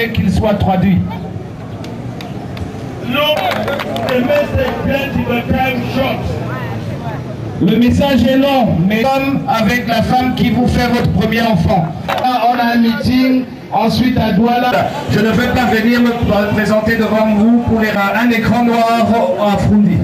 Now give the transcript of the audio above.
et qu'il soit traduit. Le message est long, mais comme avec la femme qui vous fait votre premier enfant. Là, on a un meeting, ensuite à Douala. Je ne veux pas venir me présenter devant vous pour un écran noir à Froundi.